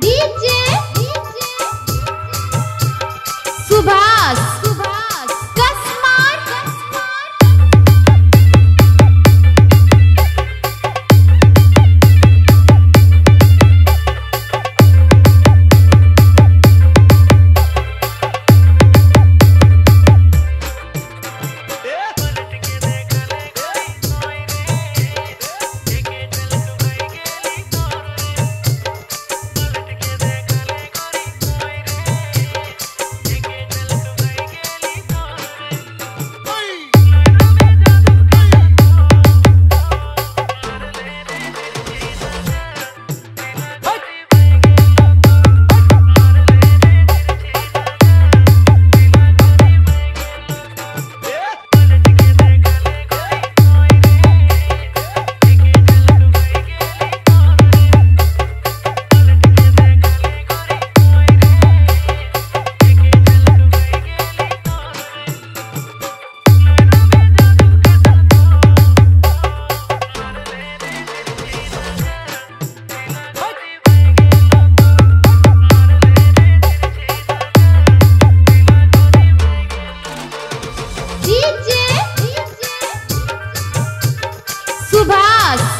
DJ Subhash